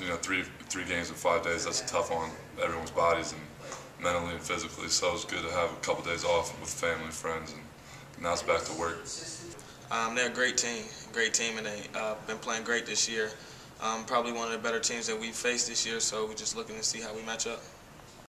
you know, three three games in five days. That's tough on everyone's bodies and mentally and physically. So it's good to have a couple days off with family and friends, and now it's back to work. Um, they're a great team, great team, and they've uh, been playing great this year. Um, probably one of the better teams that we've faced this year, so we're just looking to see how we match up.